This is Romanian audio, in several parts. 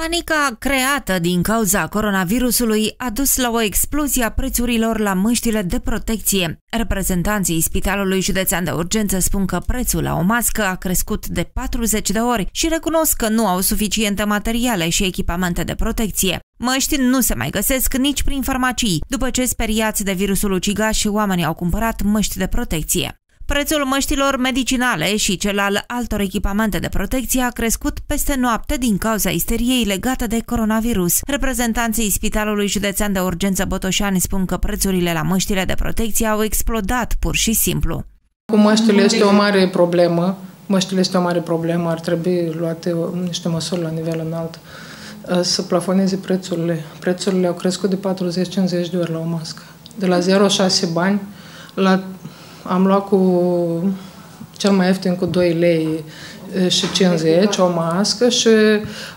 Panica creată din cauza coronavirusului a dus la o explozie a prețurilor la măștile de protecție. Reprezentanții Spitalului Județean de Urgență spun că prețul la o mască a crescut de 40 de ori și recunosc că nu au suficiente materiale și echipamente de protecție. Măști nu se mai găsesc nici prin farmacii, după ce speriați de virusul ucigaș oamenii au cumpărat măști de protecție. Prețul măștilor medicinale și cel al altor echipamente de protecție a crescut peste noapte din cauza isteriei legate de coronavirus. Reprezentanții Spitalului Județean de Urgență Botoșani spun că prețurile la măștile de protecție au explodat pur și simplu. Cu măștile este o mare problemă. Măștile este o mare problemă, ar trebui luate niște măsuri la nivel înalt uh, să plafoneze prețurile. Prețurile au crescut de 40-50 de ori la o mască. De la 0,6 bani la am luat cu cel mai ieftin cu 2 lei și 50 o mască și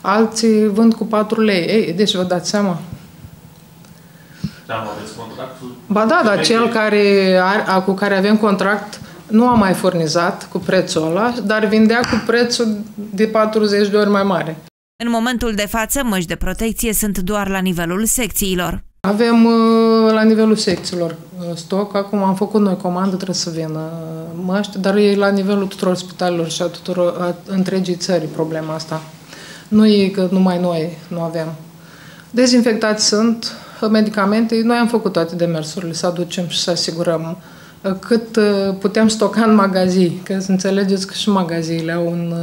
alții vând cu 4 lei. Ei, deci vă dați seama. Da, aveți contractul? Ba da, dar cel care are, cu care avem contract nu a mai furnizat cu prețul ăla, dar vindea cu prețul de 40 de ori mai mare. În momentul de față, măști de protecție sunt doar la nivelul secțiilor. Avem uh, la nivelul secțiilor uh, stoc. Acum am făcut noi comandă, trebuie să vină uh, măști, dar e la nivelul tuturor spitalelor și a tuturor a întregii țări problema asta. Nu e că numai noi nu avem. Dezinfectați sunt, medicamente, noi am făcut toate demersurile, să aducem și să asigurăm cât putem stoca în magazii, că să înțelegeți că și magaziile au, un,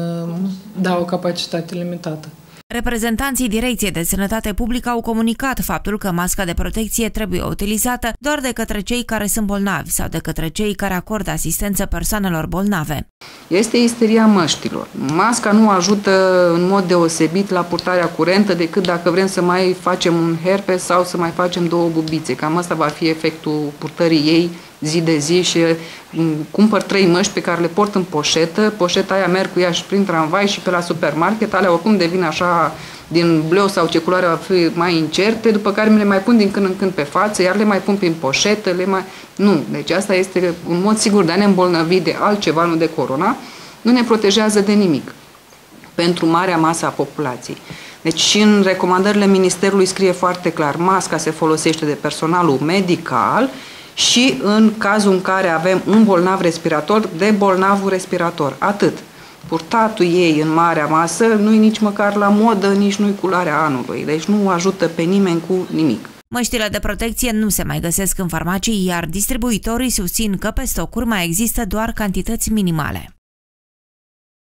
da, o capacitate limitată. Reprezentanții Direcției de Sănătate Publică au comunicat faptul că masca de protecție trebuie utilizată doar de către cei care sunt bolnavi sau de către cei care acordă asistență persoanelor bolnave. Este isteria măștilor. Masca nu ajută în mod deosebit la purtarea curentă decât dacă vrem să mai facem un herpes sau să mai facem două bubițe. Cam asta va fi efectul purtării ei zi de zi și mm, cumpăr trei măști pe care le port în poșetă, poșeta aia merg cu ea și prin tramvai și pe la supermarket, alea oricum devin așa din bleu sau ce culoare va fi mai incerte, după care mi le mai pun din când în când pe față, iar le mai pun prin poșetă, le mai... Nu, deci asta este un mod sigur de a ne îmbolnăvi de altceva, nu de corona, nu ne protejează de nimic pentru marea masă a populației. Deci și în recomandările Ministerului scrie foarte clar, masca se folosește de personalul medical și în cazul în care avem un bolnav respirator, de bolnavul respirator. Atât. Purtatul ei în marea masă nu-i nici măcar la modă, nici nu-i culoarea anului. Deci nu ajută pe nimeni cu nimic. Măștile de protecție nu se mai găsesc în farmacii, iar distribuitorii susțin că pe stocuri mai există doar cantități minimale.